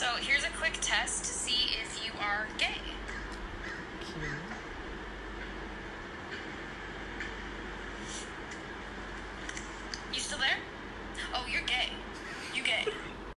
So here's a quick test to see if you are gay. Okay.